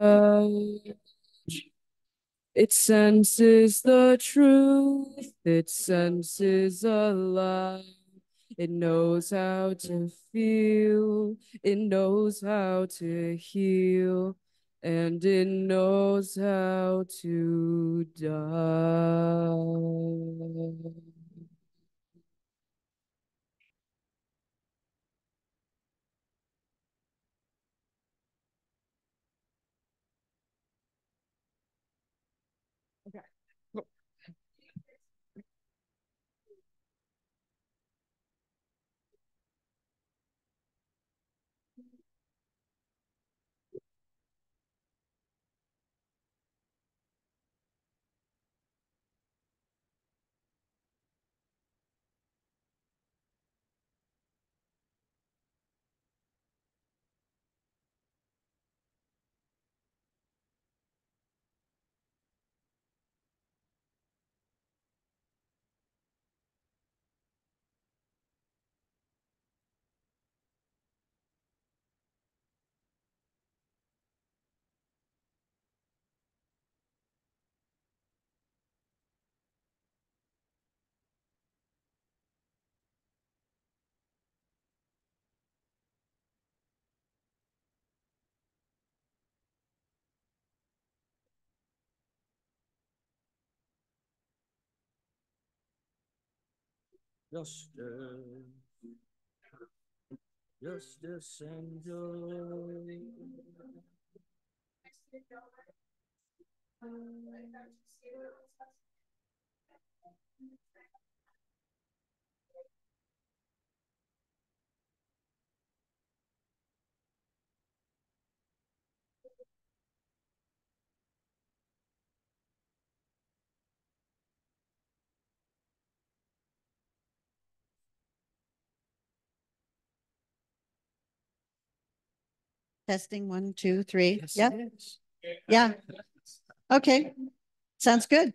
Uh, it senses the truth, it senses a lie. It knows how to feel, it knows how to heal, and it knows how to die. Justice, justice and joy. Testing one, two, three. Yes, Yep, it is. yeah. Okay, sounds good.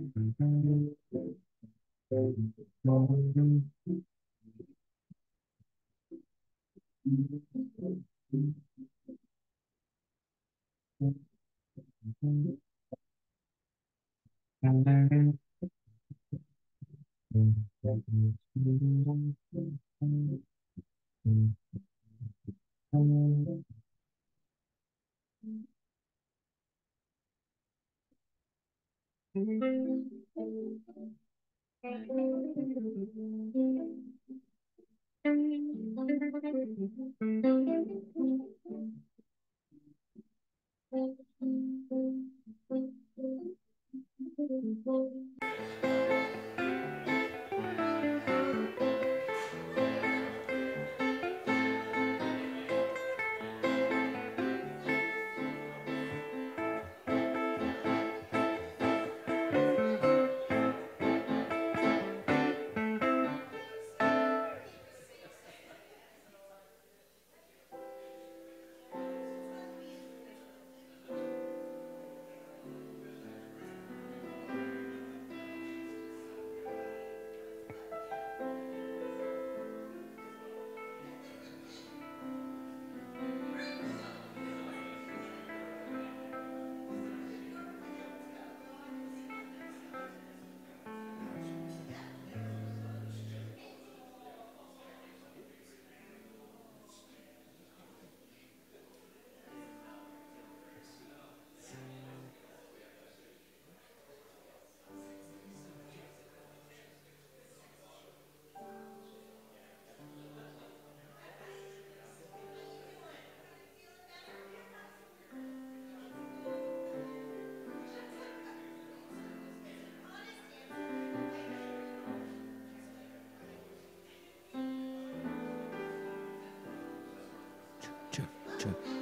culture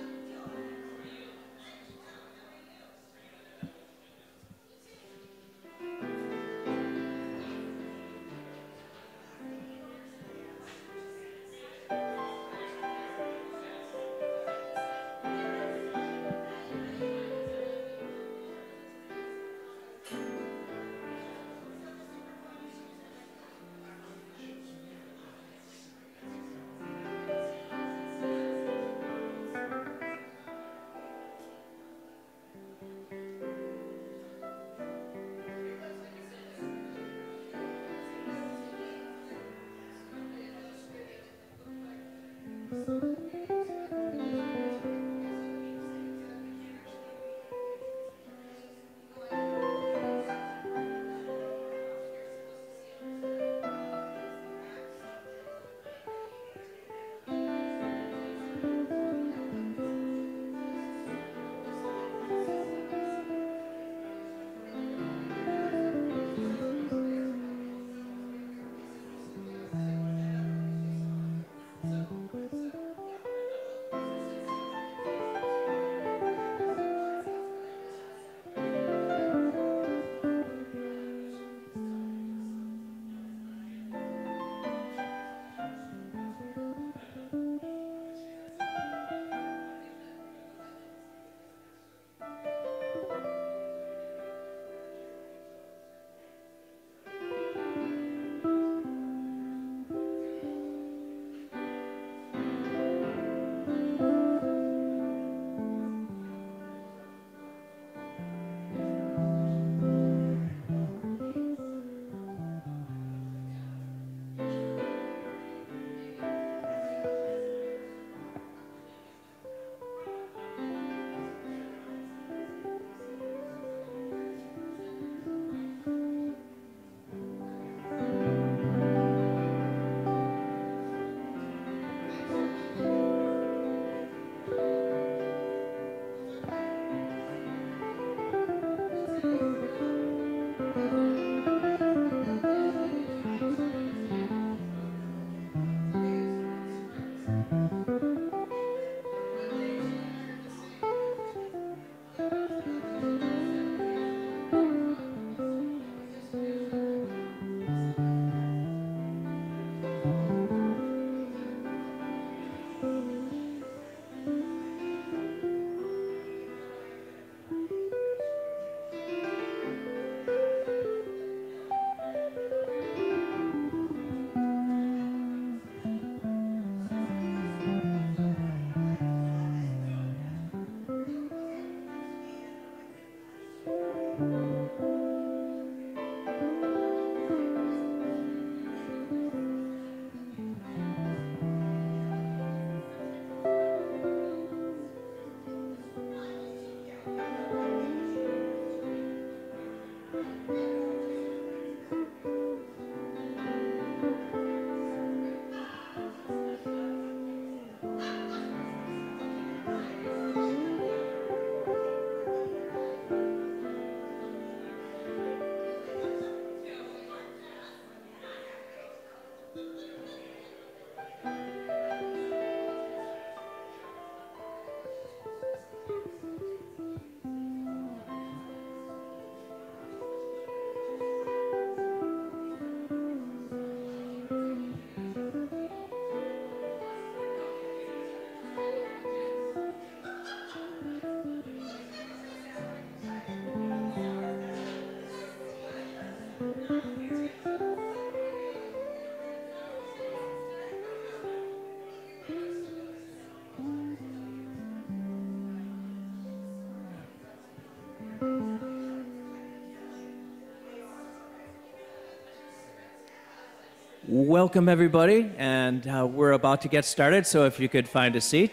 Welcome, everybody, and uh, we're about to get started. So, if you could find a seat,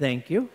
thank you.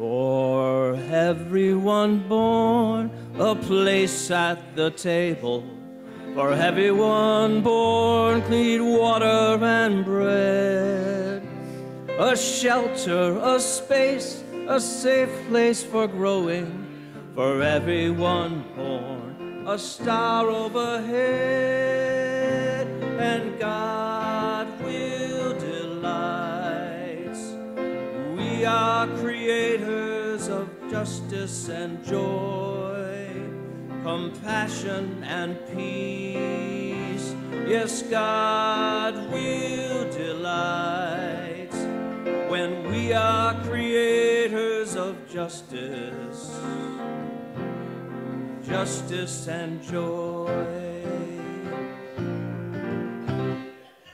For everyone born, a place at the table. For everyone born, clean water and bread. A shelter, a space, a safe place for growing. For everyone born, a star overhead. And God will delight. We are creators of justice and joy, compassion and peace. Yes, God will delight when we are creators of justice, justice and joy.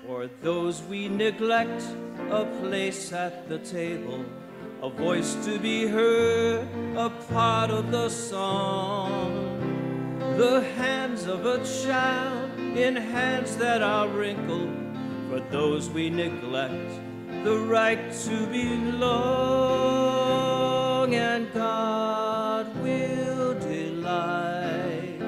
For those we neglect, a place at the table, a voice to be heard, a part of the song. The hands of a child in hands that are wrinkled, for those we neglect, the right to belong, and God will delight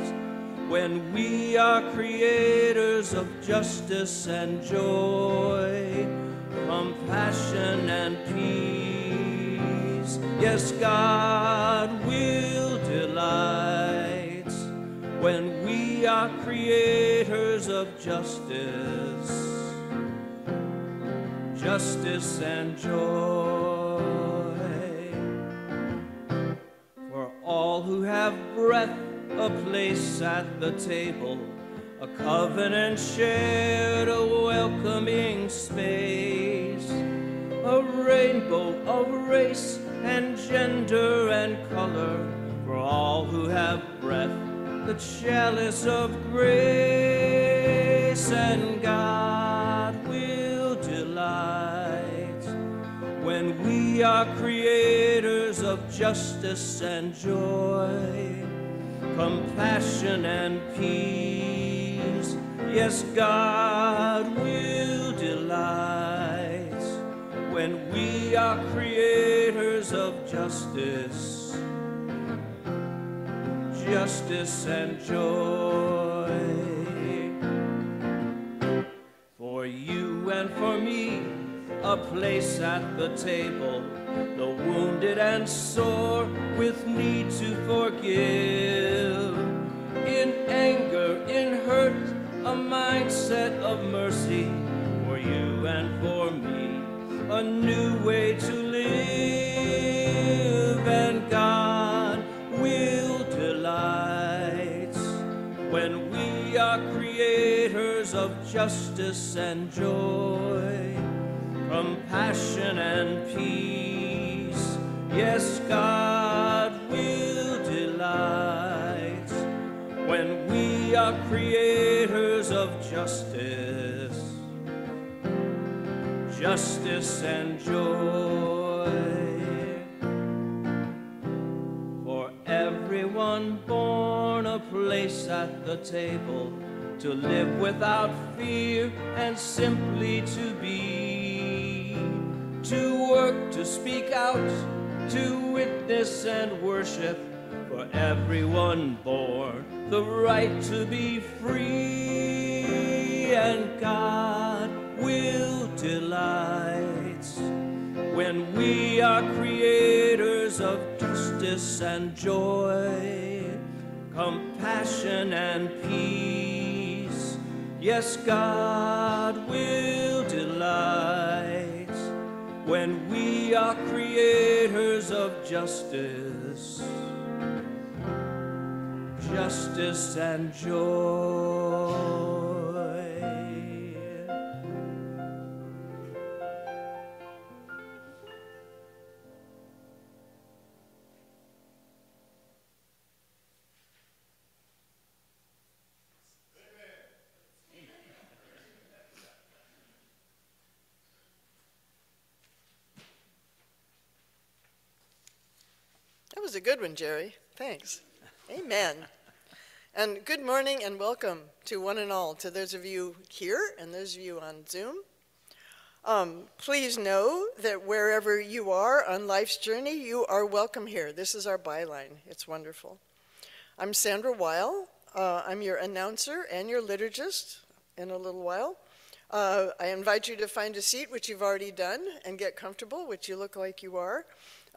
when we are creators of justice and joy, compassion and peace. Yes, God will delight when we are creators of justice, justice and joy. For all who have breath, a place at the table, a covenant shared, a welcoming space, a rainbow of race and gender and color. For all who have breath, the chalice of grace, and God will delight when we are creators of justice and joy, compassion and peace. Yes, God will delight when we are creators of justice, justice and joy. For you and for me, a place at the table, the wounded and sore with need to forgive. In anger, in hurt, a mindset of mercy for you and for me, a new way to justice and joy, compassion and peace. Yes, God will delight when we are creators of justice, justice and joy. For everyone born a place at the table to live without fear and simply to be, to work, to speak out, to witness and worship. For everyone born the right to be free, and God will delight when we are creators of justice and joy, compassion and peace. Yes, God will delight when we are creators of justice, justice and joy. Was a good one, Jerry. Thanks. Amen. And good morning and welcome to one and all, to those of you here and those of you on Zoom. Um, please know that wherever you are on life's journey, you are welcome here. This is our byline. It's wonderful. I'm Sandra Weil. Uh, I'm your announcer and your liturgist in a little while. Uh, I invite you to find a seat, which you've already done, and get comfortable, which you look like you are.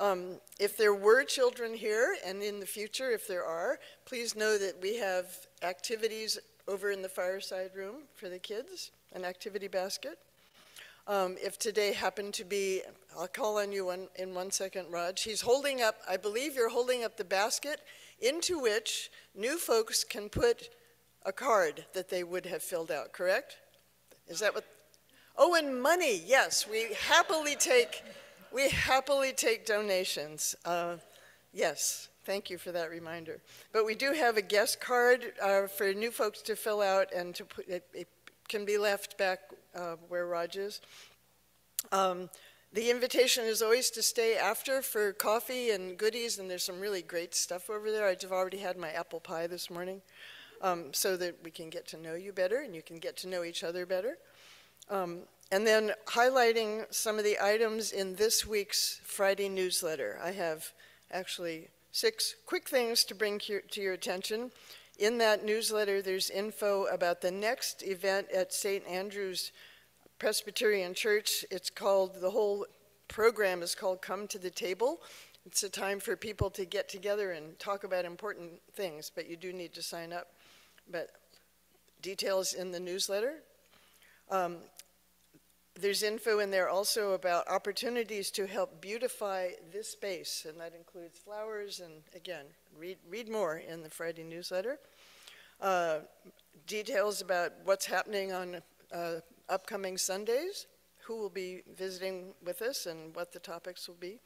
Um, if there were children here, and in the future, if there are, please know that we have activities over in the fireside room for the kids, an activity basket. Um, if today happened to be, I'll call on you one, in one second, Raj. He's holding up, I believe you're holding up the basket into which new folks can put a card that they would have filled out, correct? Is that what? Oh, and money, yes. We happily take we happily take donations. Uh, yes, thank you for that reminder. But we do have a guest card uh, for new folks to fill out and to put, it, it can be left back uh, where Raj is. Um, the invitation is always to stay after for coffee and goodies, and there's some really great stuff over there. I've already had my apple pie this morning, um, so that we can get to know you better and you can get to know each other better. Um, and then highlighting some of the items in this week's Friday newsletter. I have actually six quick things to bring to your attention. In that newsletter, there's info about the next event at St. Andrew's Presbyterian Church. It's called, the whole program is called Come to the Table. It's a time for people to get together and talk about important things, but you do need to sign up. But details in the newsletter. Um, there's info in there also about opportunities to help beautify this space, and that includes flowers. And again, read, read more in the Friday newsletter. Uh, details about what's happening on uh, upcoming Sundays, who will be visiting with us, and what the topics will be.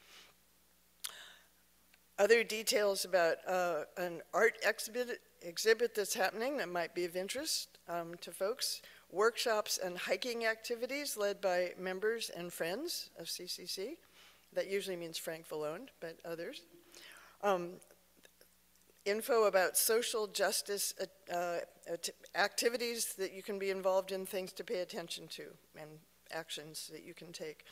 Other details about uh, an art exhibit, exhibit that's happening that might be of interest um, to folks workshops and hiking activities led by members and friends of CCC. That usually means Frank Vallone, but others. Um, info about social justice uh, uh activities that you can be involved in, things to pay attention to, and actions that you can take.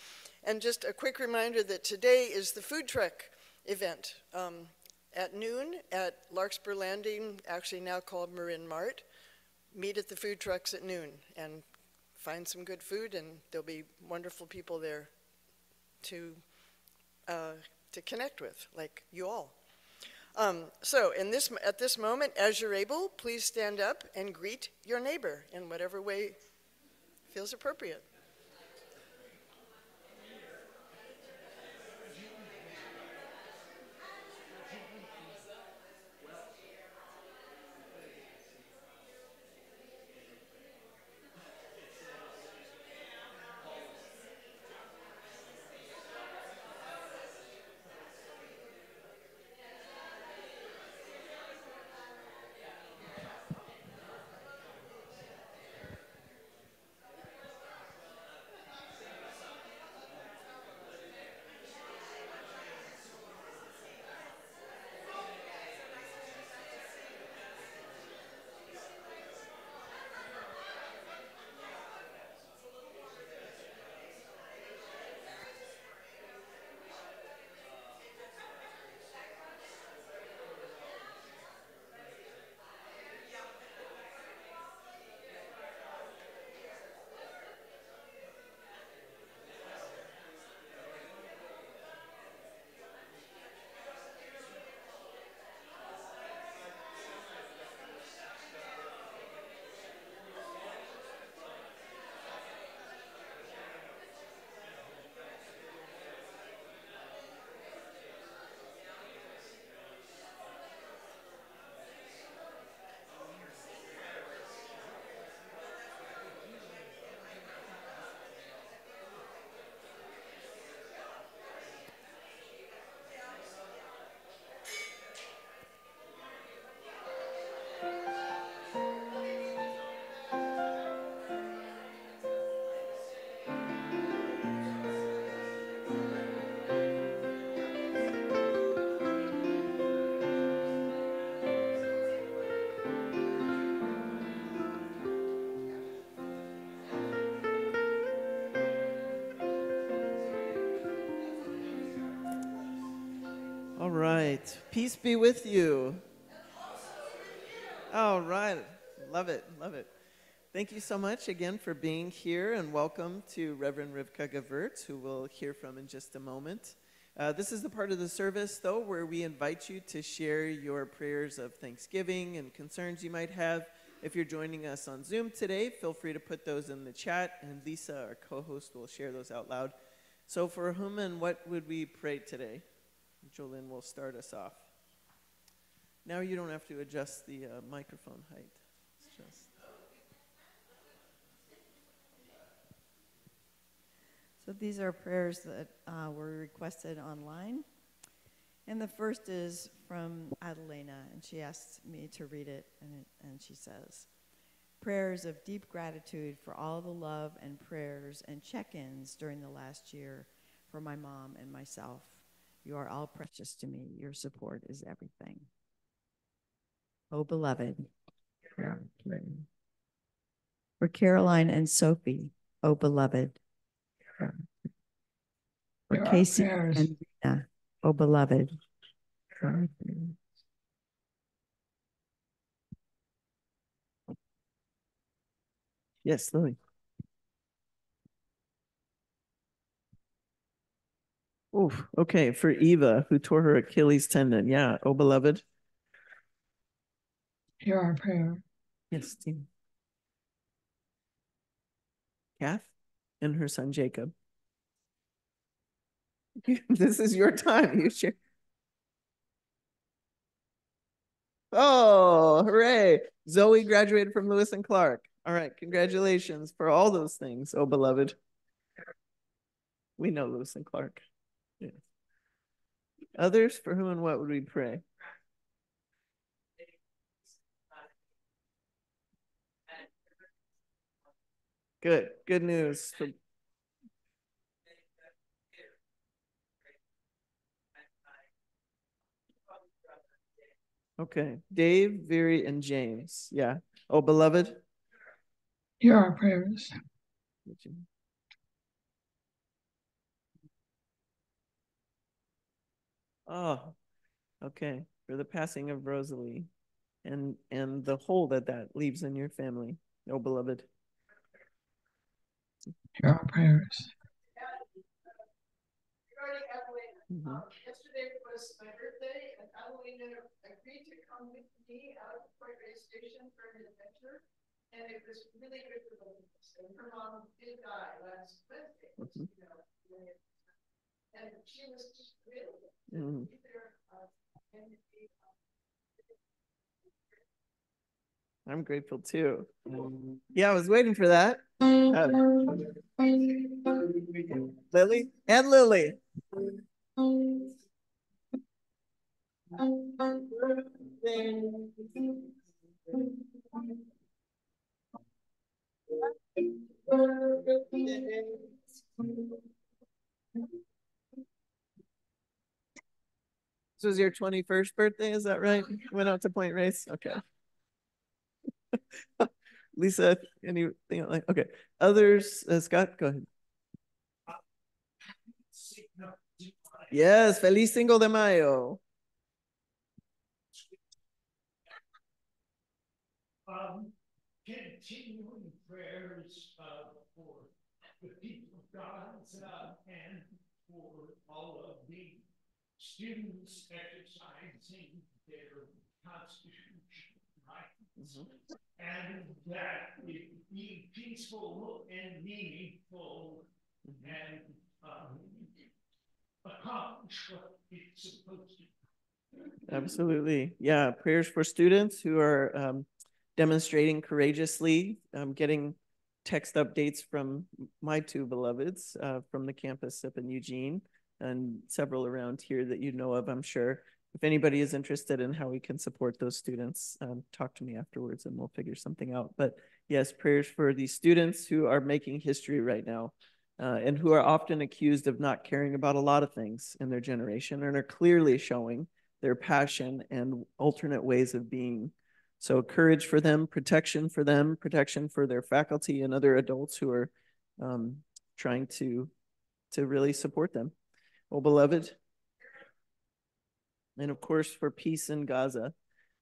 And just a quick reminder that today is the food truck event um, at noon at Larkspur Landing, actually now called Marin Mart meet at the food trucks at noon and find some good food, and there'll be wonderful people there to uh, to connect with, like you all. Um, so, in this at this moment, as you're able, please stand up and greet your neighbor in whatever way feels appropriate. Right. Peace be with you. All right. Love it. Love it. Thank you so much again for being here and welcome to Reverend Rivka Gavert, who we'll hear from in just a moment. Uh, this is the part of the service, though, where we invite you to share your prayers of thanksgiving and concerns you might have. If you're joining us on Zoom today, feel free to put those in the chat, and Lisa, our co host, will share those out loud. So, for whom and what would we pray today? Jolynn will start us off. Now you don't have to adjust the uh, microphone height. It's just. So these are prayers that uh, were requested online. And the first is from Adelena, and she asked me to read it, and, it, and she says, Prayers of deep gratitude for all the love and prayers and check ins during the last year for my mom and myself. You are all precious to me. Your support is everything. Oh, beloved. For Caroline and Sophie, oh, beloved. For Casey and Rena, oh, beloved. Yes, Lily. Oof. Okay, for Eva, who tore her Achilles tendon. Yeah. Oh, beloved. Hear our prayer. Yes, Tim. Kath and her son Jacob. this is your time. You share. Oh, hooray. Zoe graduated from Lewis and Clark. All right, congratulations for all those things, oh beloved. We know Lewis and Clark. Yes. Others, for whom and what would we pray? Good, good news. For... Okay, Dave, Viri, and James. Yeah. Oh, beloved. Hear our prayers. Oh, okay. For the passing of Rosalie and and the hole that that leaves in your family, oh beloved. Hear our prayers. Mhm. Uh, Yesterday was my birthday and Adelina agreed to come with me out of Point Reyes Station for an adventure. And it was really good for both of us. And her mom did die last Wednesday. Mhm. you know, And she was just really. There, and the, I'm grateful too. Yeah, I was waiting for that. Uh, Lily and Lily. This was your 21st birthday, is that right? Went out to Point Reyes? Okay. Lisa, anything like, okay. Others, uh, Scott, go ahead. Yes, Feliz Cinco de Mayo. Um, continuing prayers uh, for the people of God uh, and for all of the students exercising their constitutional rights. And that it be peaceful and meaningful and um, accomplish what it's supposed to. Absolutely. Yeah. Prayers for students who are um, demonstrating courageously, um, getting text updates from my two beloveds uh, from the campus up in Eugene and several around here that you know of, I'm sure. If anybody is interested in how we can support those students, um, talk to me afterwards and we'll figure something out. But yes, prayers for these students who are making history right now uh, and who are often accused of not caring about a lot of things in their generation and are clearly showing their passion and alternate ways of being. So courage for them, protection for them, protection for their faculty and other adults who are um, trying to to really support them. Oh, beloved. And of course, for peace in Gaza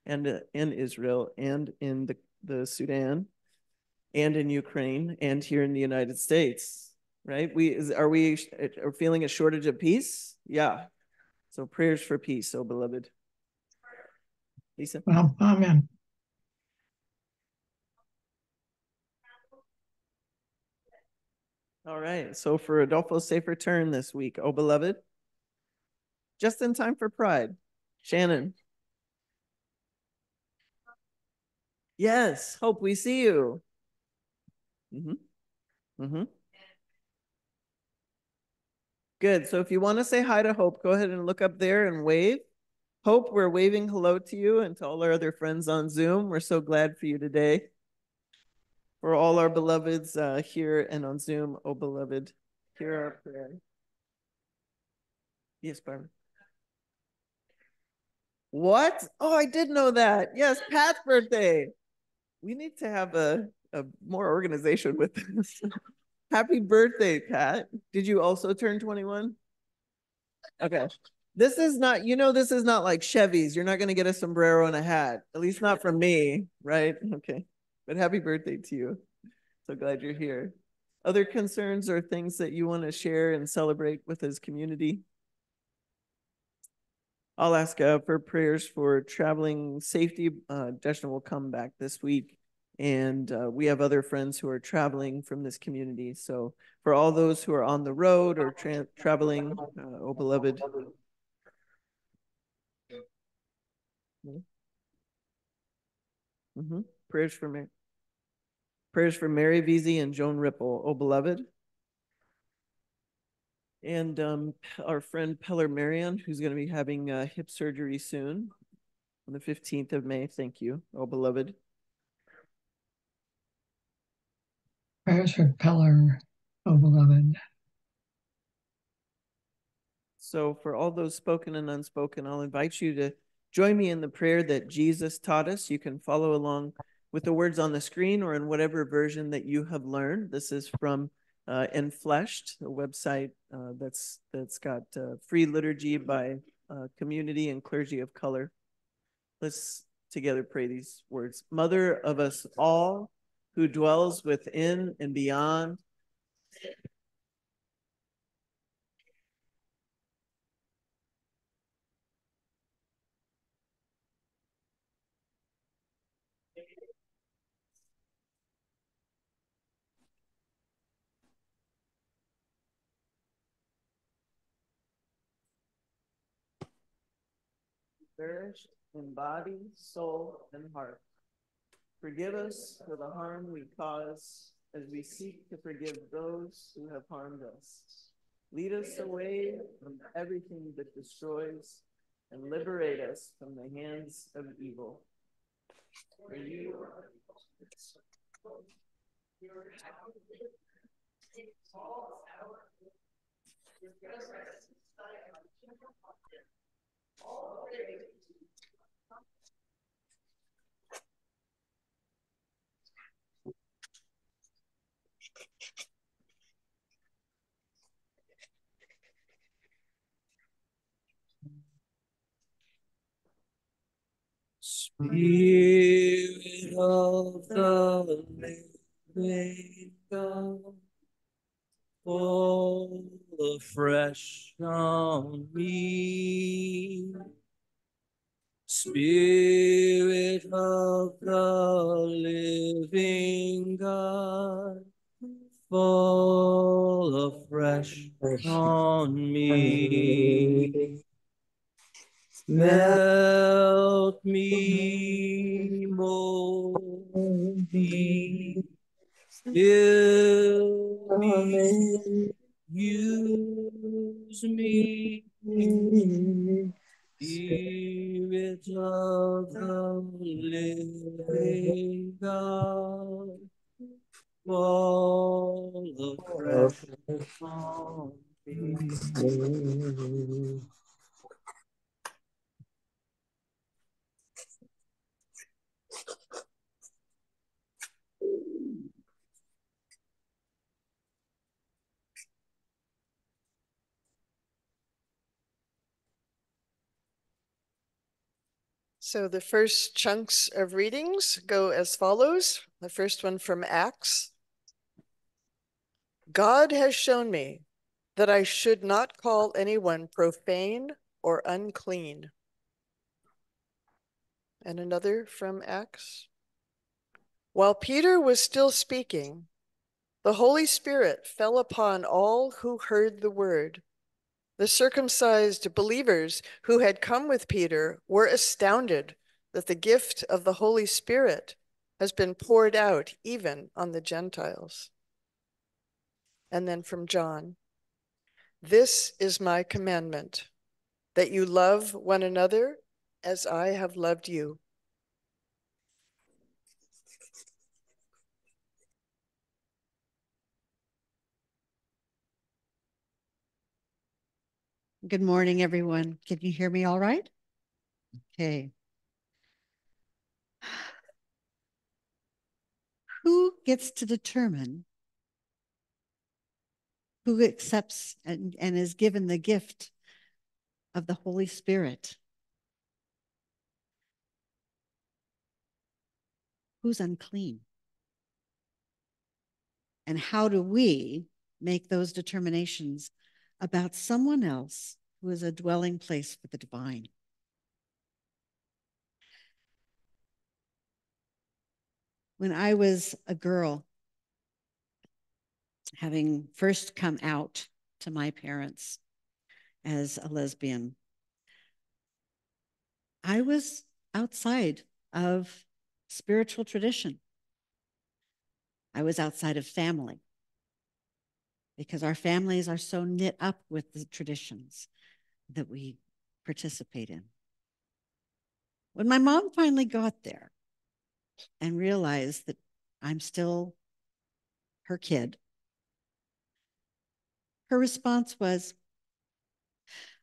and uh, in Israel and in the, the Sudan and in Ukraine and here in the United States, right? We is, are we are feeling a shortage of peace? Yeah. So prayers for peace, oh beloved. Lisa. Well, amen. All right. So for Adolfo's safe return this week, oh beloved. Just in time for Pride. Shannon. Yes, hope we see you. Mm-hmm. Mm-hmm. Good. So if you want to say hi to Hope, go ahead and look up there and wave. Hope, we're waving hello to you and to all our other friends on Zoom. We're so glad for you today. For all our beloveds uh, here and on Zoom, oh beloved, hear our prayer. Yes, Barbara. What? Oh, I did know that. Yes, Pat's birthday. We need to have a, a more organization with this. Happy birthday, Pat. Did you also turn 21? Okay. This is not, you know, this is not like Chevy's. You're not going to get a sombrero and a hat, at least not from me, right? Okay. But happy birthday to you. So glad you're here. Other concerns or things that you want to share and celebrate with his community? I'll ask uh, for prayers for traveling safety. Uh, Deshna will come back this week. And uh, we have other friends who are traveling from this community. So for all those who are on the road or tra traveling, uh, oh beloved. Mm -hmm. Prayers for Mary. Prayers for Mary Veazey and Joan Ripple, oh beloved and um, our friend Peller Marion, who's going to be having uh, hip surgery soon on the 15th of May. Thank you, oh beloved. Prayers for Peller, oh beloved. So, for all those spoken and unspoken, I'll invite you to join me in the prayer that Jesus taught us. You can follow along with the words on the screen or in whatever version that you have learned. This is from uh, Enfleshed, a website uh, that's that's got uh, free liturgy by uh, community and clergy of color. Let's together pray these words. Mother of us all, who dwells within and beyond. Nourished in body, soul, and heart. Forgive us for the harm we cause as we seek to forgive those who have harmed us. Lead us away from everything that destroys and liberate us from the hands of evil. For you are Spirit of the living God, fall afresh on me. Spirit of the living God, fall afresh on me. Melt me, mold me, fill me, use me. Spirit of the living God, fall afresh on me. So the first chunks of readings go as follows. The first one from Acts. God has shown me that I should not call anyone profane or unclean. And another from Acts. While Peter was still speaking, the Holy Spirit fell upon all who heard the word. The circumcised believers who had come with Peter were astounded that the gift of the Holy Spirit has been poured out even on the Gentiles. And then from John This is my commandment, that you love one another as I have loved you. Good morning, everyone. Can you hear me all right? Okay. Who gets to determine who accepts and, and is given the gift of the Holy Spirit? Who's unclean? And how do we make those determinations about someone else who is a dwelling place for the divine? When I was a girl, having first come out to my parents as a lesbian, I was outside of spiritual tradition. I was outside of family because our families are so knit up with the traditions that we participate in. When my mom finally got there and realized that I'm still her kid, her response was,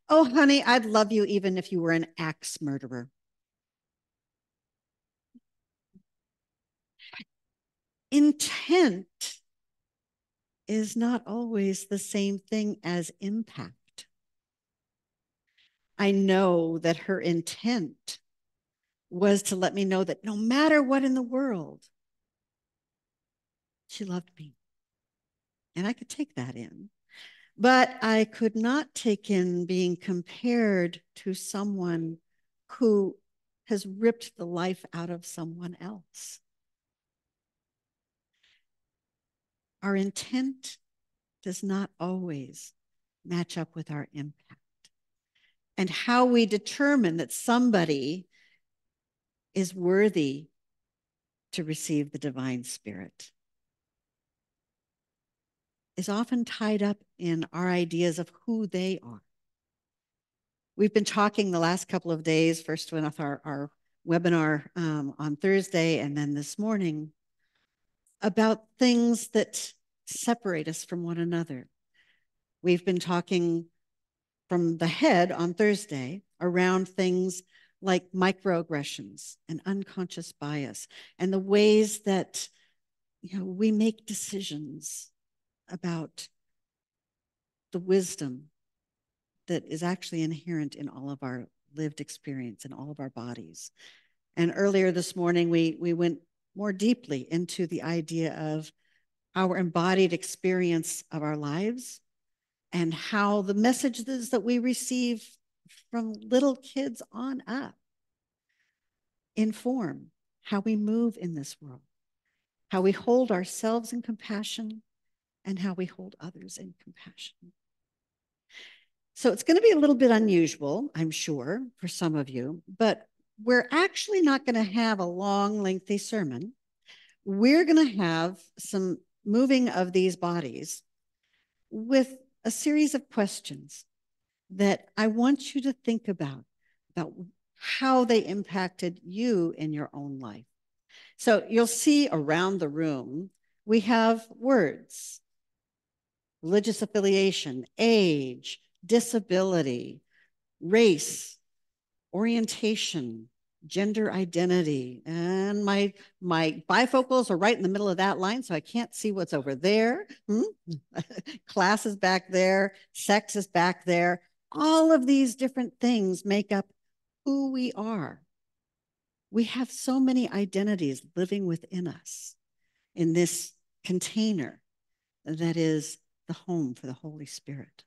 Oh, honey, I'd love you even if you were an axe murderer. intent is not always the same thing as impact. I know that her intent was to let me know that no matter what in the world, she loved me. And I could take that in. But I could not take in being compared to someone who has ripped the life out of someone else. Our intent does not always match up with our impact. And how we determine that somebody is worthy to receive the divine spirit is often tied up in our ideas of who they are. We've been talking the last couple of days, first with our, our webinar um, on Thursday, and then this morning about things that separate us from one another. We've been talking from the head on Thursday around things like microaggressions and unconscious bias and the ways that you know we make decisions about the wisdom that is actually inherent in all of our lived experience in all of our bodies. And earlier this morning, we, we went more deeply into the idea of our embodied experience of our lives and how the messages that we receive from little kids on up inform how we move in this world, how we hold ourselves in compassion, and how we hold others in compassion. So it's going to be a little bit unusual, I'm sure, for some of you, but we're actually not going to have a long, lengthy sermon. We're going to have some moving of these bodies with a series of questions that I want you to think about, about how they impacted you in your own life. So you'll see around the room, we have words, religious affiliation, age, disability, race, orientation, gender identity. And my, my bifocals are right in the middle of that line, so I can't see what's over there. Hmm? Class is back there, sex is back there. All of these different things make up who we are. We have so many identities living within us in this container that is the home for the Holy Spirit.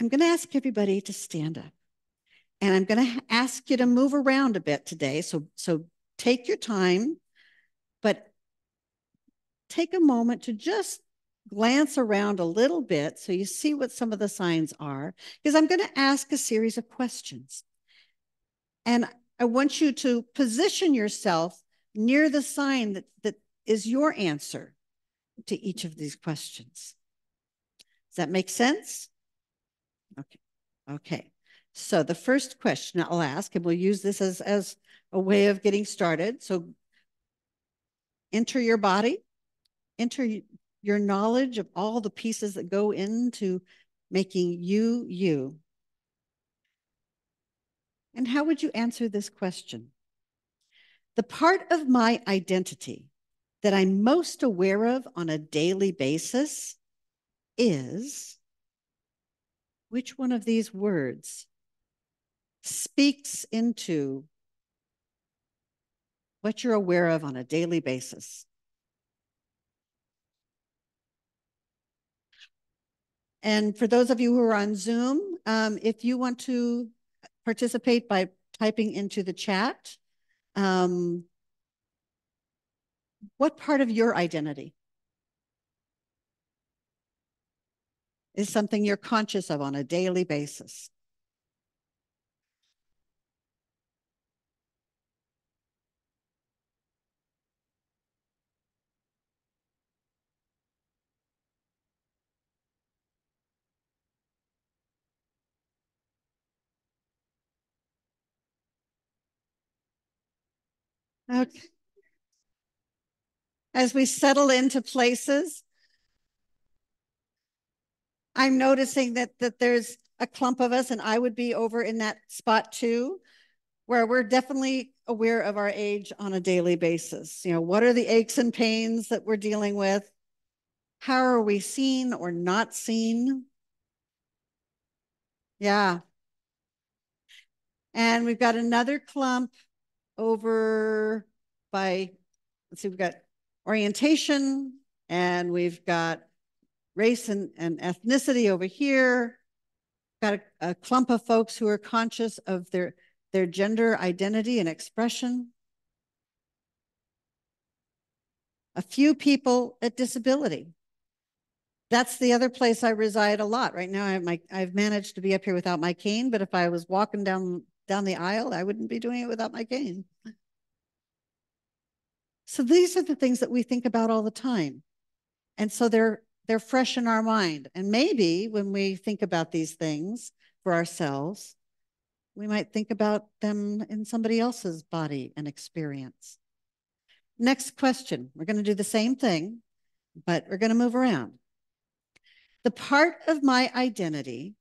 I'm going to ask everybody to stand up. And I'm going to ask you to move around a bit today. So, so take your time, but take a moment to just glance around a little bit so you see what some of the signs are, because I'm going to ask a series of questions. And I want you to position yourself near the sign that, that is your answer to each of these questions. Does that make sense? Okay. Okay. So the first question I'll ask, and we'll use this as, as a way of getting started. So enter your body, enter your knowledge of all the pieces that go into making you, you. And how would you answer this question? The part of my identity that I'm most aware of on a daily basis is which one of these words speaks into what you're aware of on a daily basis? And for those of you who are on Zoom, um, if you want to participate by typing into the chat, um, what part of your identity is something you're conscious of on a daily basis? Okay. As we settle into places, I'm noticing that that there's a clump of us, and I would be over in that spot too, where we're definitely aware of our age on a daily basis. You know, what are the aches and pains that we're dealing with? How are we seen or not seen? Yeah. And we've got another clump over by, let's see, we've got orientation and we've got race and, and ethnicity over here. Got a, a clump of folks who are conscious of their, their gender identity and expression. A few people at disability. That's the other place I reside a lot. Right now, I have my, I've managed to be up here without my cane, but if I was walking down down the aisle, I wouldn't be doing it without my cane. So these are the things that we think about all the time. And so they're they're fresh in our mind. And maybe when we think about these things for ourselves, we might think about them in somebody else's body and experience. Next question. We're going to do the same thing, but we're going to move around. The part of my identity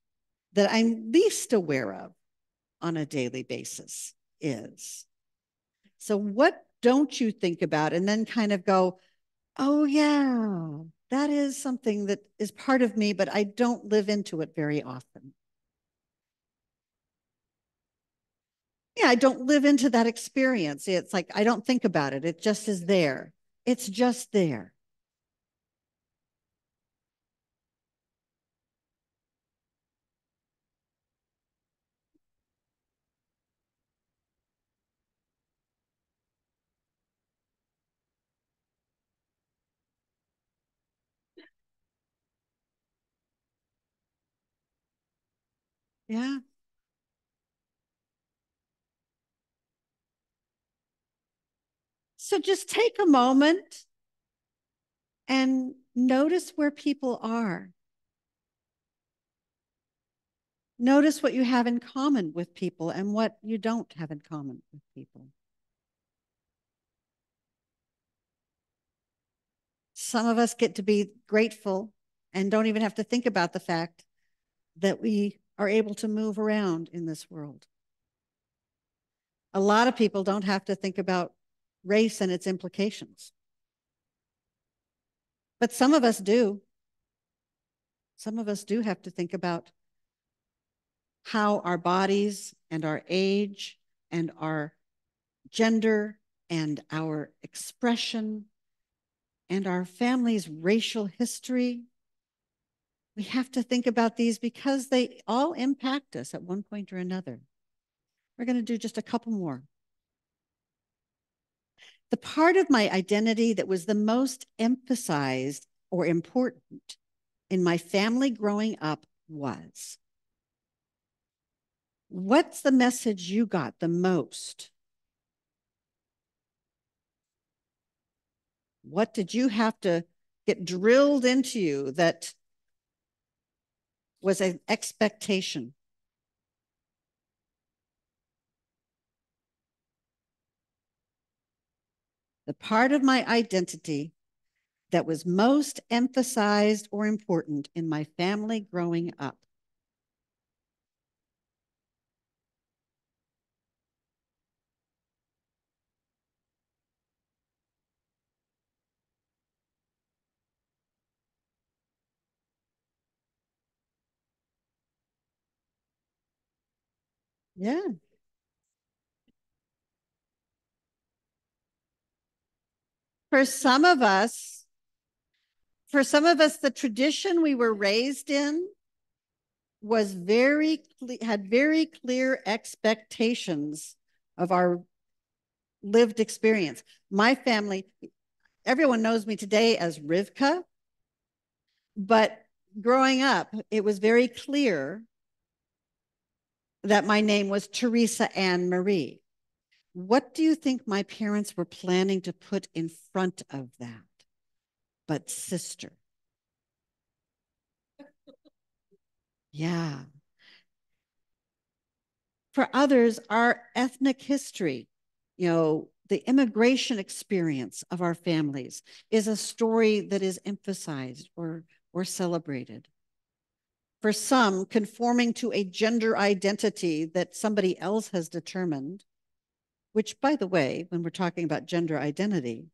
that I'm least aware of on a daily basis is. So, what don't you think about? And then kind of go, oh, yeah, that is something that is part of me, but I don't live into it very often. Yeah, I don't live into that experience. It's like I don't think about it, it just is there. It's just there. Yeah. So just take a moment and notice where people are. Notice what you have in common with people and what you don't have in common with people. Some of us get to be grateful and don't even have to think about the fact that we are able to move around in this world. A lot of people don't have to think about race and its implications. But some of us do. Some of us do have to think about how our bodies and our age and our gender and our expression and our family's racial history. We have to think about these because they all impact us at one point or another. We're going to do just a couple more. The part of my identity that was the most emphasized or important in my family growing up was what's the message you got the most? What did you have to get drilled into you that was an expectation? The part of my identity that was most emphasized or important in my family growing up. Yeah. For some of us, for some of us, the tradition we were raised in was very had very clear expectations of our lived experience. My family, everyone knows me today as Rivka, but growing up, it was very clear that my name was Teresa Ann Marie. What do you think my parents were planning to put in front of that? But sister. Yeah. For others, our ethnic history, you know, the immigration experience of our families is a story that is emphasized or, or celebrated for some, conforming to a gender identity that somebody else has determined, which, by the way, when we're talking about gender identity,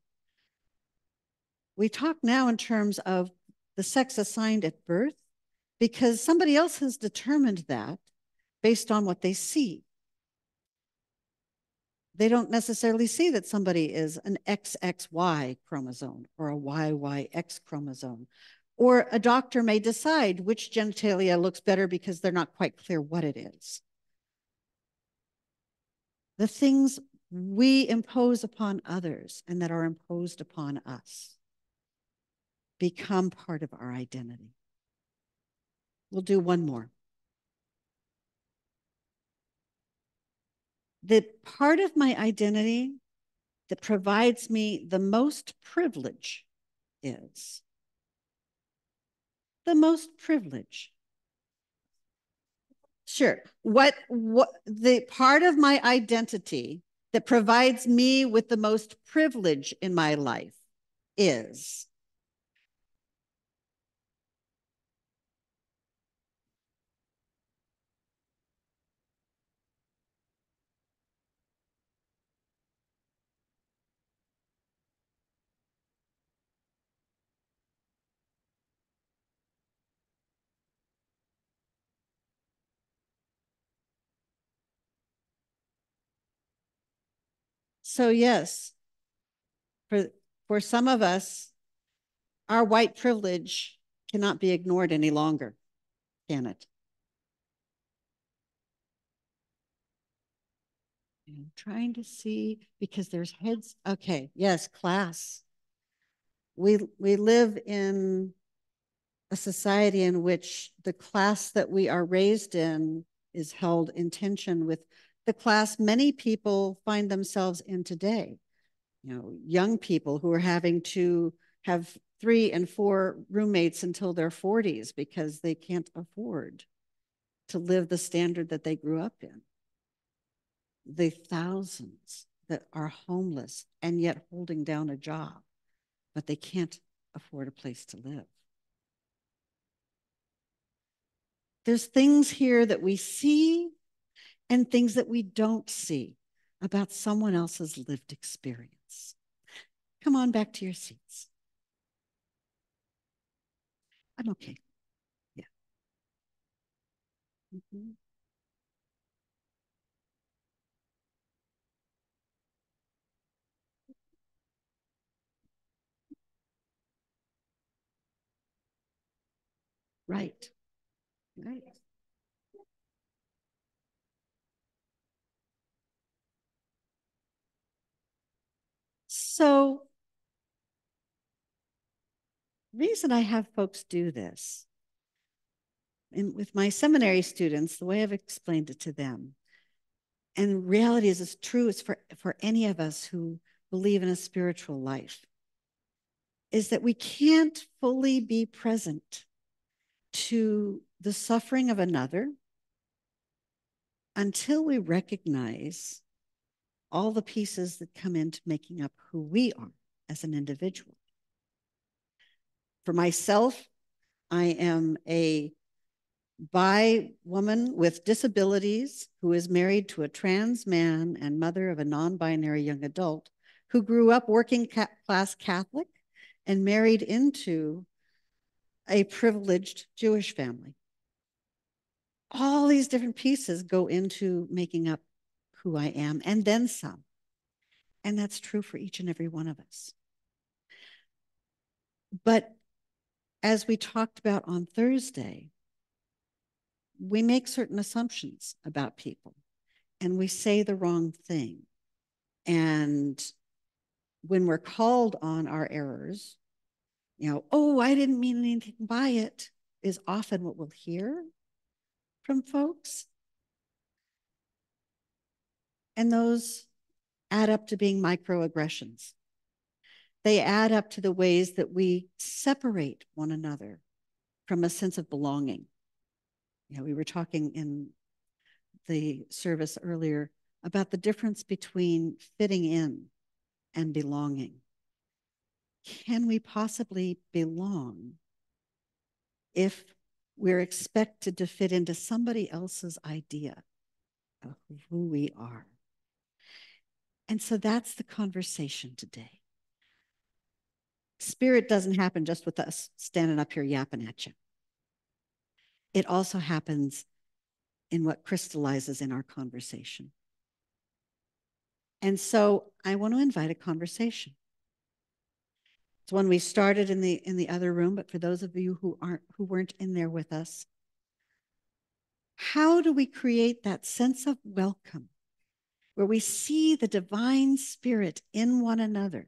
we talk now in terms of the sex assigned at birth because somebody else has determined that based on what they see. They don't necessarily see that somebody is an XXY chromosome or a YYX chromosome or a doctor may decide which genitalia looks better because they're not quite clear what it is. The things we impose upon others and that are imposed upon us become part of our identity. We'll do one more. The part of my identity that provides me the most privilege is the most privilege? Sure. What what the part of my identity that provides me with the most privilege in my life is So yes, for, for some of us, our white privilege cannot be ignored any longer, can it? I'm trying to see because there's heads. Okay, yes, class. We we live in a society in which the class that we are raised in is held in tension with the class many people find themselves in today. You know, young people who are having to have three and four roommates until their 40s because they can't afford to live the standard that they grew up in. The thousands that are homeless and yet holding down a job, but they can't afford a place to live. There's things here that we see and things that we don't see about someone else's lived experience. Come on back to your seats. I'm okay. Yeah. Mm -hmm. Right. Right. So, reason I have folks do this, and with my seminary students, the way I've explained it to them, and reality is as true as for, for any of us who believe in a spiritual life, is that we can't fully be present to the suffering of another until we recognize all the pieces that come into making up who we are as an individual. For myself, I am a bi woman with disabilities who is married to a trans man and mother of a non binary young adult who grew up working class Catholic and married into a privileged Jewish family. All these different pieces go into making up who I am and then some. And that's true for each and every one of us. But as we talked about on Thursday, we make certain assumptions about people and we say the wrong thing. And when we're called on our errors, you know, oh, I didn't mean anything by it, is often what we'll hear from folks. And those add up to being microaggressions. They add up to the ways that we separate one another from a sense of belonging. You know, we were talking in the service earlier about the difference between fitting in and belonging. Can we possibly belong if we're expected to fit into somebody else's idea of who we are? And so that's the conversation today. Spirit doesn't happen just with us standing up here yapping at you. It also happens in what crystallizes in our conversation. And so I want to invite a conversation. It's one we started in the in the other room, but for those of you who aren't who weren't in there with us, how do we create that sense of welcome where we see the divine spirit in one another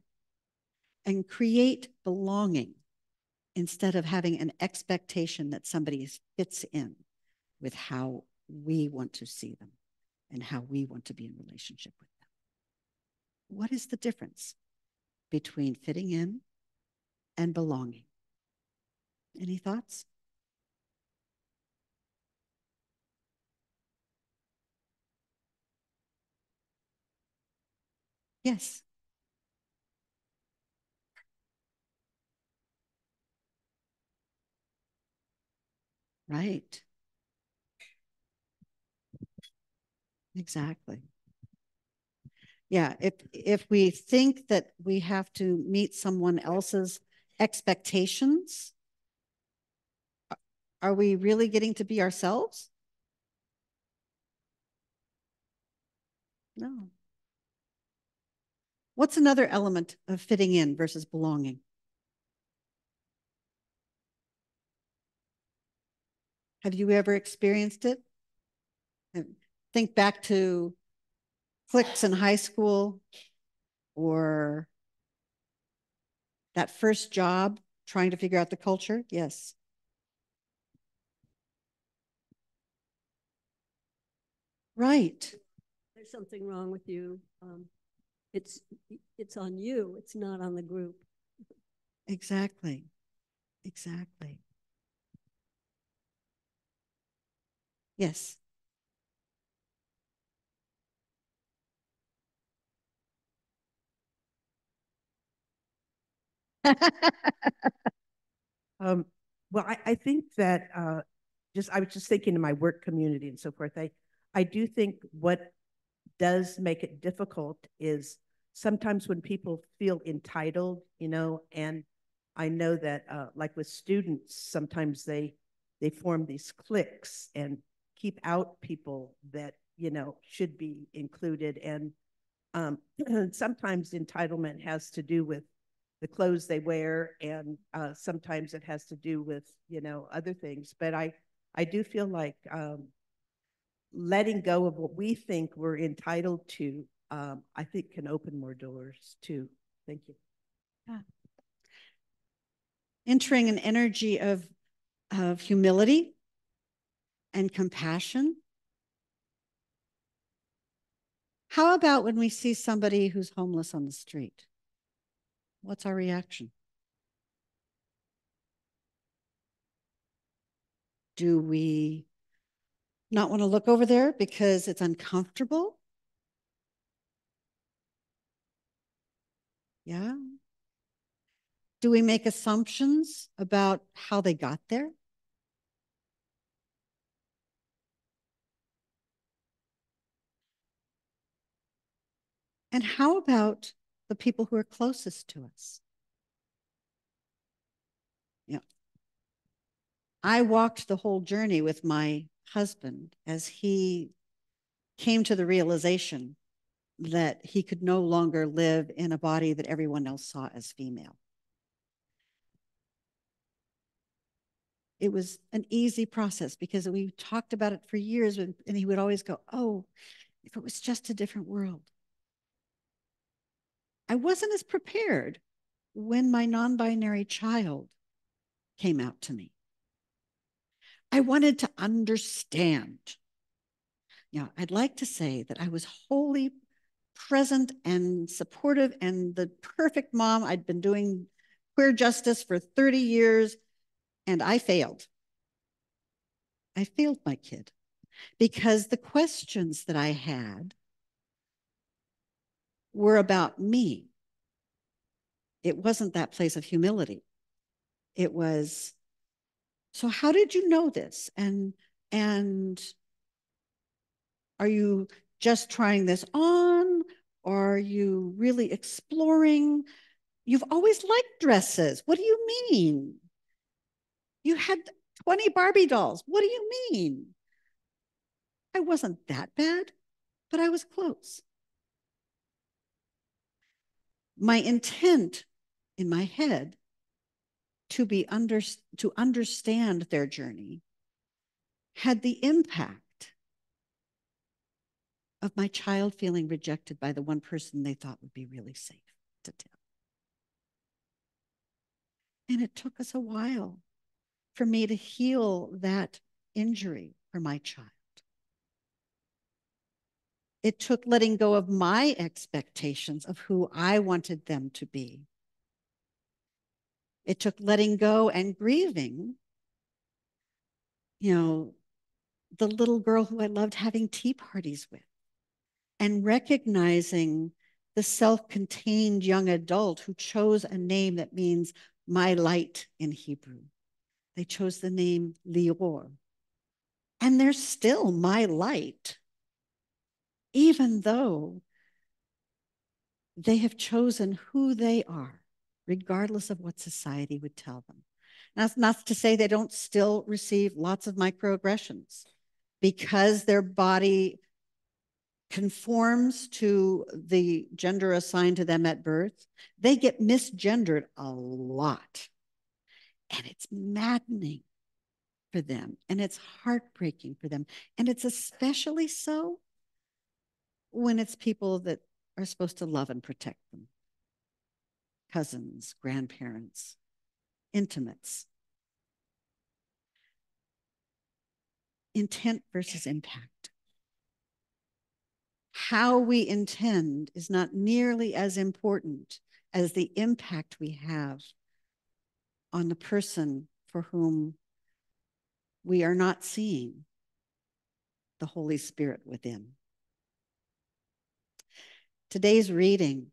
and create belonging instead of having an expectation that somebody fits in with how we want to see them and how we want to be in relationship with them. What is the difference between fitting in and belonging? Any thoughts? Yes. Right. Exactly. Yeah, if if we think that we have to meet someone else's expectations, are we really getting to be ourselves? No. What's another element of fitting in versus belonging? Have you ever experienced it? Think back to cliques in high school or that first job trying to figure out the culture. Yes. Right. There's something wrong with you. Um, it's it's on you. It's not on the group. Exactly. Exactly. Yes. um, well, I, I think that uh, just I was just thinking in my work community and so forth. I I do think what does make it difficult is sometimes when people feel entitled, you know, and I know that uh, like with students, sometimes they they form these cliques and keep out people that you know should be included and um, sometimes entitlement has to do with the clothes they wear, and uh, sometimes it has to do with you know other things. But I I do feel like um, letting go of what we think we're entitled to, um, I think, can open more doors too. Thank you. Yeah. Entering an energy of of humility and compassion. How about when we see somebody who's homeless on the street? What's our reaction? Do we not want to look over there because it's uncomfortable? Yeah. Do we make assumptions about how they got there? And how about the people who are closest to us? Yeah. I walked the whole journey with my husband as he came to the realization that he could no longer live in a body that everyone else saw as female. It was an easy process because we talked about it for years, and he would always go, Oh, if it was just a different world. I wasn't as prepared when my non binary child came out to me. I wanted to understand. Yeah, I'd like to say that I was wholly present and supportive and the perfect mom. I'd been doing queer justice for 30 years and I failed. I failed my kid because the questions that I had were about me. It wasn't that place of humility. It was, so how did you know this? And and are you just trying this on? Or are you really exploring? You've always liked dresses. What do you mean? You had 20 Barbie dolls. What do you mean? I wasn't that bad, but I was close my intent in my head to be under to understand their journey had the impact of my child feeling rejected by the one person they thought would be really safe to tell. And it took us a while for me to heal that injury for my child. It took letting go of my expectations of who I wanted them to be. It took letting go and grieving, you know, the little girl who I loved having tea parties with and recognizing the self contained young adult who chose a name that means my light in Hebrew. They chose the name Lior. And they're still my light even though they have chosen who they are, regardless of what society would tell them. That's not to say they don't still receive lots of microaggressions because their body conforms to the gender assigned to them at birth, they get misgendered a lot. And it's maddening for them, and it's heartbreaking for them. And it's especially so when it's people that are supposed to love and protect them cousins, grandparents, intimates. Intent versus impact. How we intend is not nearly as important as the impact we have on the person for whom we are not seeing the Holy Spirit within. Today's reading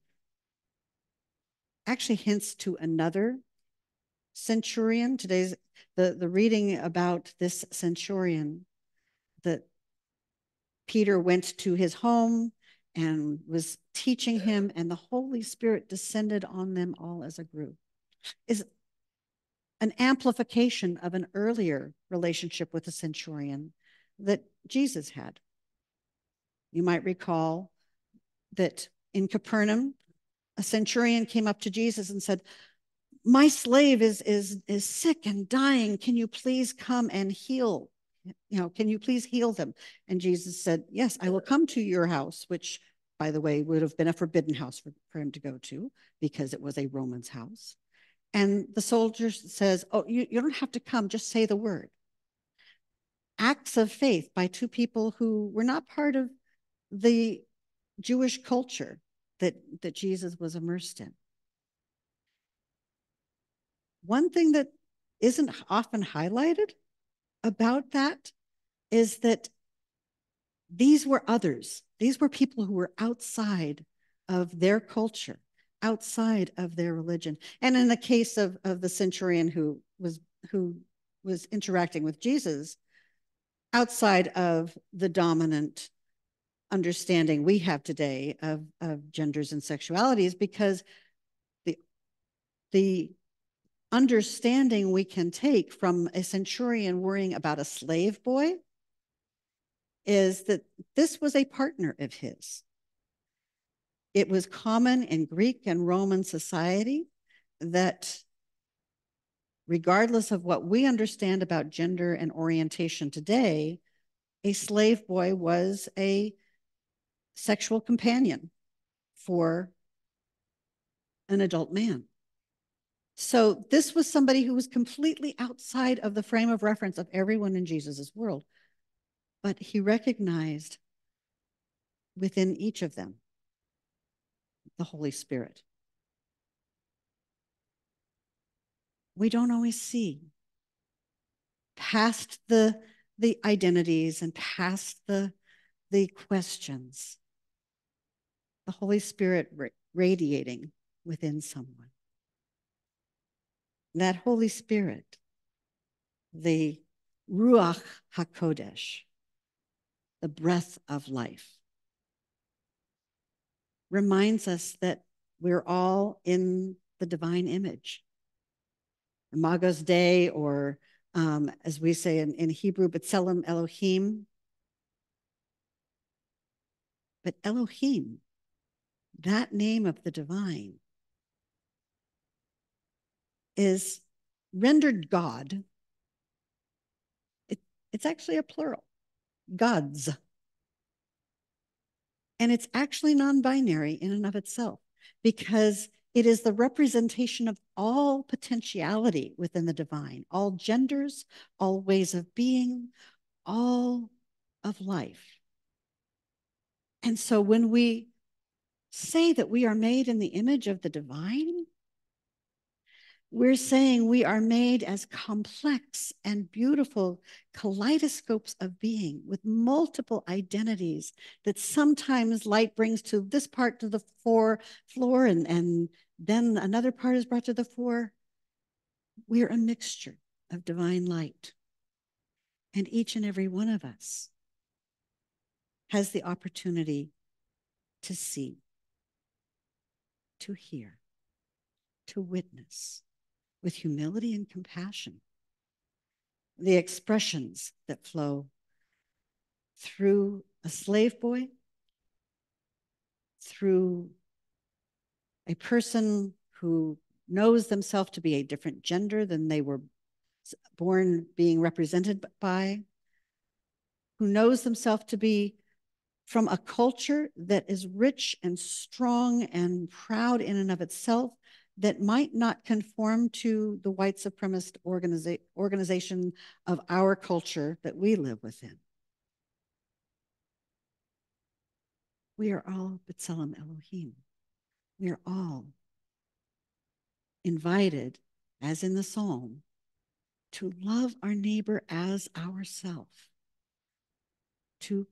actually hints to another centurion. Today's the, the reading about this centurion that Peter went to his home and was teaching him, and the Holy Spirit descended on them all as a group. Is an amplification of an earlier relationship with a centurion that Jesus had. You might recall that in Capernaum, a centurion came up to Jesus and said, my slave is, is, is sick and dying. Can you please come and heal? You know, can you please heal them? And Jesus said, yes, I will come to your house, which by the way, would have been a forbidden house for, for him to go to because it was a Roman's house. And the soldier says, Oh, you, you don't have to come, just say the word. Acts of faith by two people who were not part of the Jewish culture that, that Jesus was immersed in. One thing that isn't often highlighted about that is that these were others. These were people who were outside of their culture, outside of their religion. And in the case of, of the centurion who was who was interacting with Jesus, outside of the dominant understanding we have today of, of genders and sexualities, because the the understanding we can take from a centurion worrying about a slave boy is that this was a partner of his. It was common in Greek and Roman society that regardless of what we understand about gender and orientation today, a slave boy was a sexual companion for an adult man. So this was somebody who was completely outside of the frame of reference of everyone in Jesus's world but he recognized within each of them the Holy Spirit. We don't always see past the, the identities and past the, the questions, the Holy Spirit radiating within someone. That Holy Spirit, the Ruach HaKodesh, the breath of life. Reminds us that we're all in the divine image. Imago's Dei, or um, as we say in, in Hebrew, B'Tselem Elohim. But Elohim, that name of the divine, is rendered God. It, it's actually a plural gods. And it's actually non binary in and of itself because it is the representation of all potentiality within the divine, all genders, all ways of being, all of life. And so when we say that we are made in the image of the divine, we're saying we are made as complex and beautiful kaleidoscopes of being with multiple identities that sometimes light brings to this part to the fore floor and, and then another part is brought to the fore. We're a mixture of divine light. And each and every one of us has the opportunity to see, to hear, to witness with humility and compassion. The expressions that flow through a slave boy, through a person who knows themselves to be a different gender than they were born being represented by, who knows themselves to be from a culture that is rich and strong and proud in and of itself, that might not conform to the white supremacist organiza organization of our culture that we live within. We are all B'Tselem Elohim. We are all invited, as in the psalm, to love our neighbor as ourself, to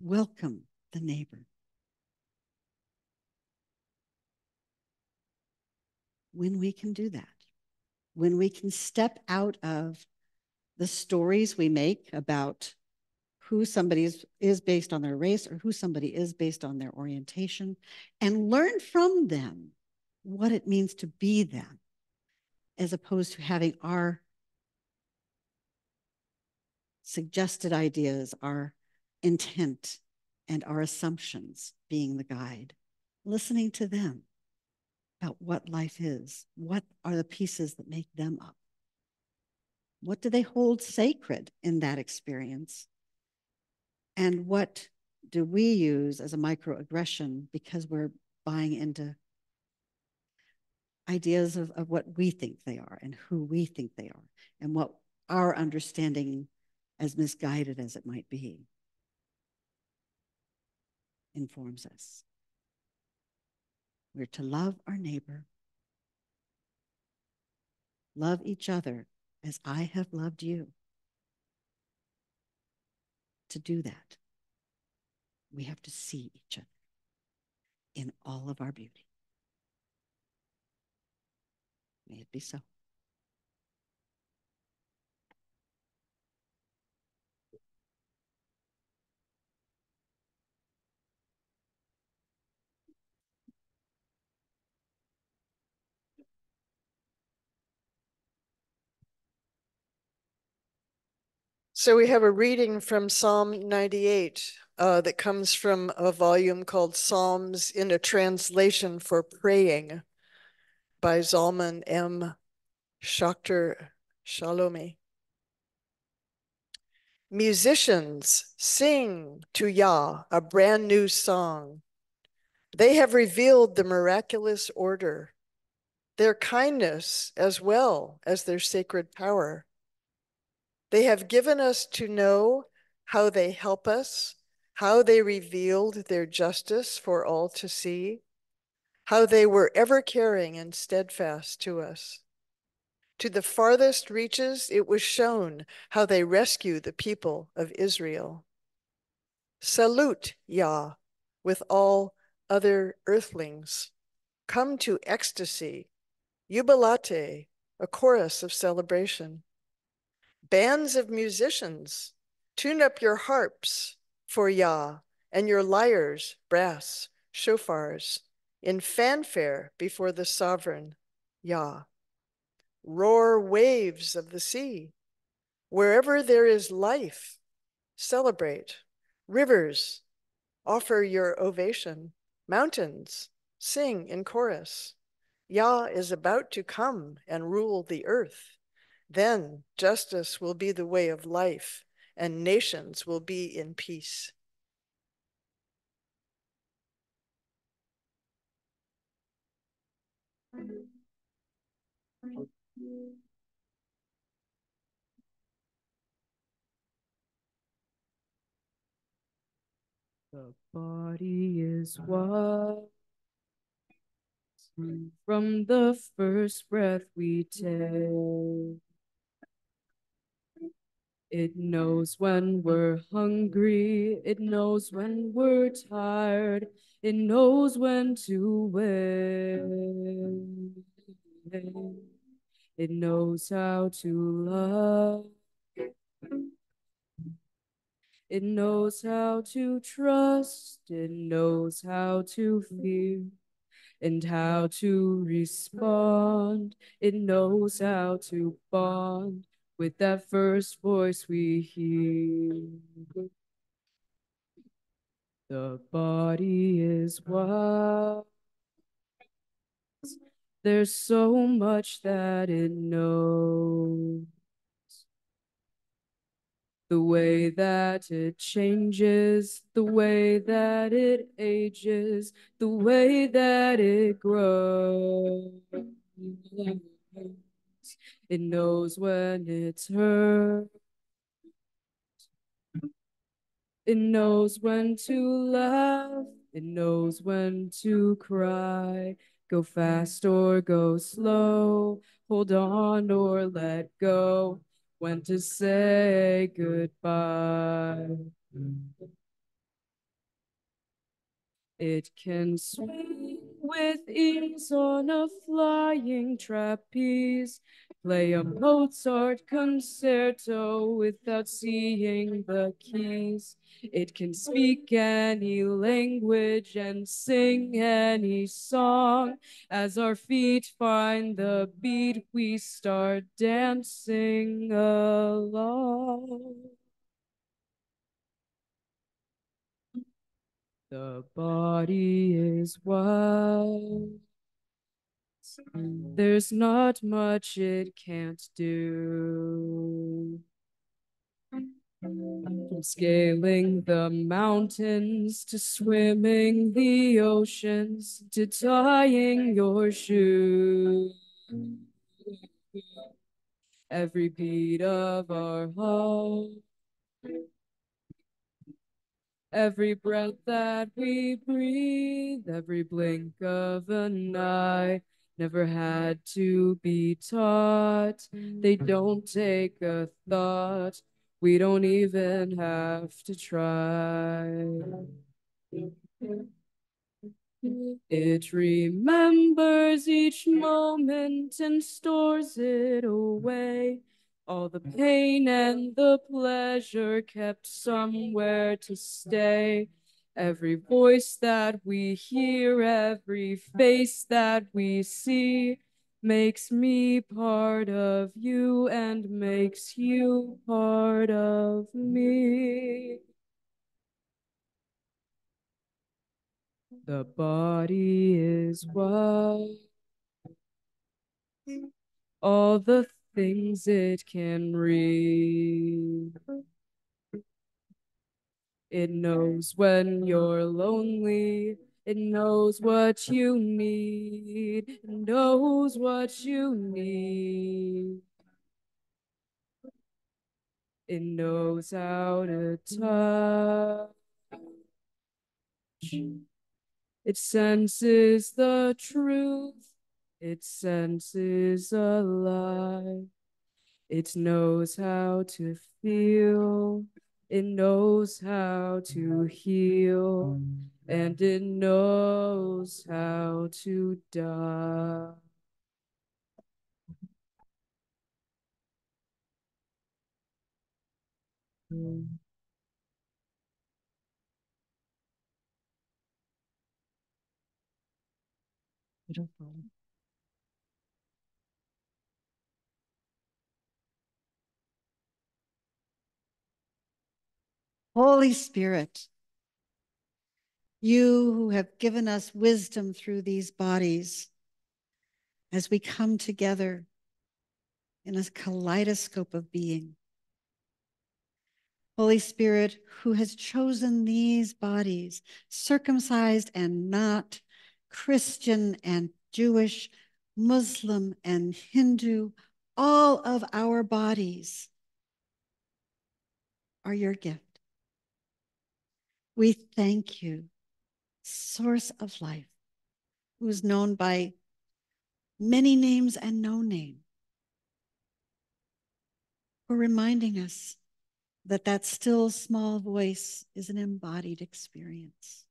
welcome the neighbor, when we can do that, when we can step out of the stories we make about who somebody is, is based on their race or who somebody is based on their orientation and learn from them what it means to be them as opposed to having our suggested ideas, our intent, and our assumptions being the guide. Listening to them about what life is. What are the pieces that make them up? What do they hold sacred in that experience? And what do we use as a microaggression because we're buying into ideas of, of what we think they are and who we think they are and what our understanding, as misguided as it might be, informs us. We're to love our neighbor, love each other as I have loved you. To do that, we have to see each other in all of our beauty. May it be so. So we have a reading from Psalm 98 uh, that comes from a volume called Psalms in a Translation for Praying by Zalman M. Schachter Shalomi. Musicians sing to Yah a brand new song. They have revealed the miraculous order, their kindness as well as their sacred power. They have given us to know how they help us, how they revealed their justice for all to see, how they were ever caring and steadfast to us. To the farthest reaches, it was shown how they rescue the people of Israel. Salute Yah with all other earthlings. Come to ecstasy, jubilate, a chorus of celebration bands of musicians, tune up your harps for Yah and your lyres, brass, shofars, in fanfare before the sovereign Yah. Roar waves of the sea. Wherever there is life, celebrate. Rivers, offer your ovation. Mountains, sing in chorus. Yah is about to come and rule the earth. Then justice will be the way of life, and nations will be in peace. The body is what from the first breath we take. It knows when we're hungry. It knows when we're tired. It knows when to wait. It knows how to love. It knows how to trust. It knows how to fear and how to respond. It knows how to bond with that first voice we hear. The body is wise. There's so much that it knows. The way that it changes, the way that it ages, the way that it grows. It knows when it's hurt. It knows when to laugh. It knows when to cry. Go fast or go slow. Hold on or let go. When to say goodbye. It can swing with ease on a trapeze, play a Mozart concerto without seeing the keys. It can speak any language and sing any song. As our feet find the beat, we start dancing along. The body is wild. There's not much it can't do. From scaling the mountains to swimming the oceans to tying your shoes. Every beat of our heart, every breath that we breathe, every blink of an eye never had to be taught. They mm. don't take a thought. We don't even have to try. It remembers each moment and stores it away. All the pain and the pleasure kept somewhere to stay. Every voice that we hear, every face that we see makes me part of you and makes you part of me. The body is what all the things it can read. It knows when you're lonely. It knows what you need. It knows what you need. It knows how to touch. It senses the truth. It senses a lie. It knows how to feel. It knows how to heal. And it knows how to die. Beautiful. Holy Spirit, you who have given us wisdom through these bodies, as we come together in a kaleidoscope of being. Holy Spirit, who has chosen these bodies, circumcised and not, Christian and Jewish, Muslim and Hindu, all of our bodies are your gift. We thank you, source of life, who is known by many names and no name, for reminding us that that still small voice is an embodied experience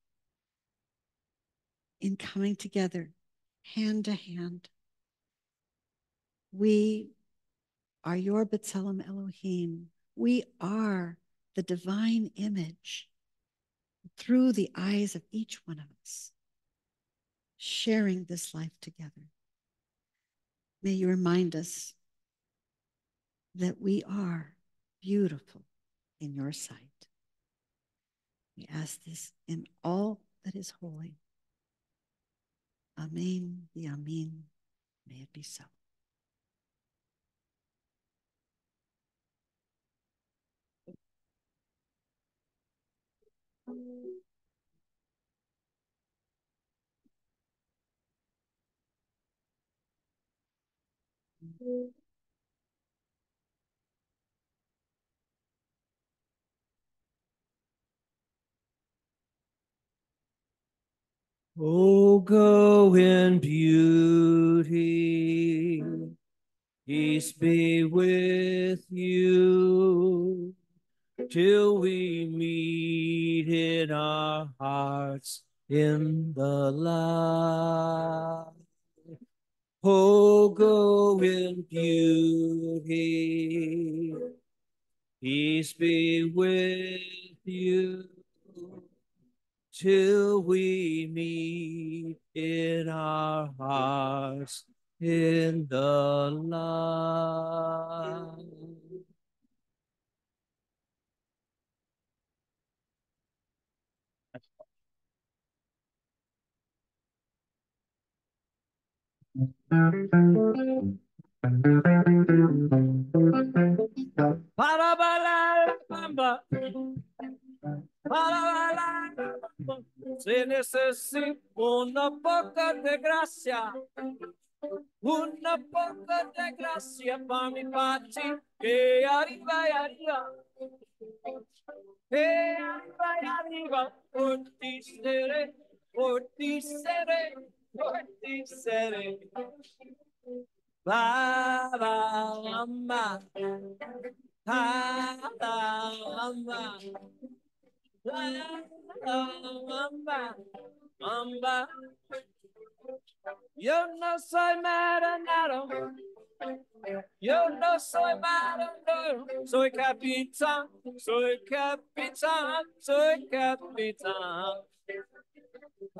in coming together hand to hand. We are your B'Tselem Elohim. We are the divine image through the eyes of each one of us, sharing this life together. May you remind us that we are beautiful in your sight. We ask this in all that is holy. Amen, the Amen. May it be so. Oh, go in beauty, peace be with you, till we meet in our hearts in the light. Oh, go in beauty, peace be with you till we meet in our hearts in the light. Para bailar la bamba. Para bailar la bamba. Se necesita una poca de gracia. Una poca de gracia para mi pachi. Que arriba y arriba. Que arriba y arriba. Por ti seré. Por ti seré. Por ti seré. Ba ba. Ba ba. Ba ba bamba. Bamba. Yo no soy marinero. Yo no soy marinero. Soy capitán. Soy capitán. Soy capitán. There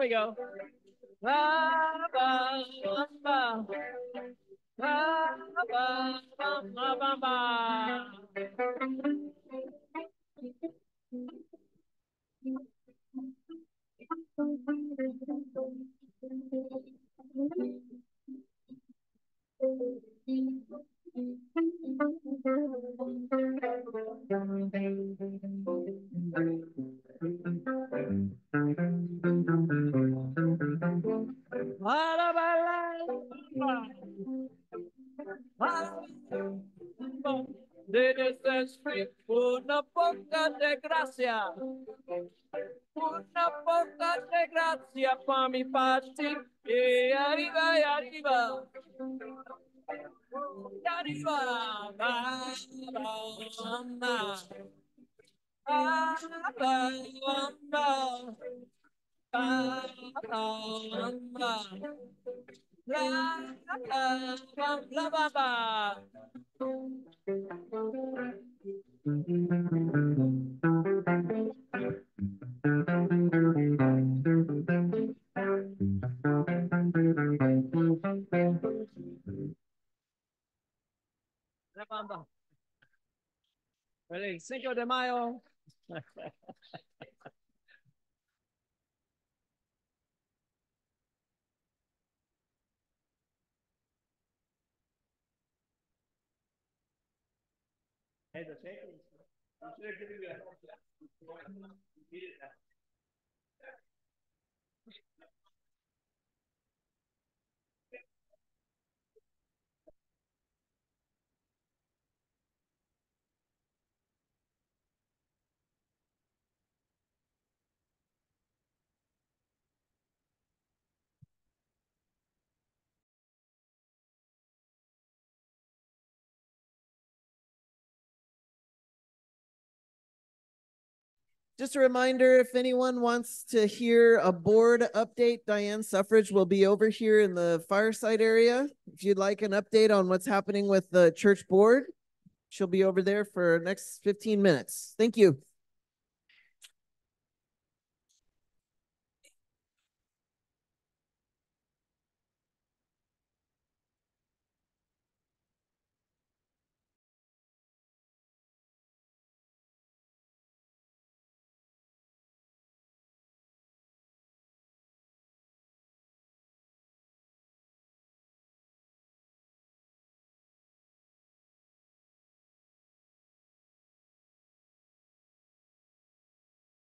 we go. Una poca de gracia, una poca de gracia para mi party, y arriba y arriba, La, la, la, la, ba. La Cinco de Mayo. Hey, the tape is- I'm sure giving you a heads up. You needed that. Just a reminder, if anyone wants to hear a board update, Diane Suffrage will be over here in the fireside area. If you'd like an update on what's happening with the church board, she'll be over there for next fifteen minutes. Thank you.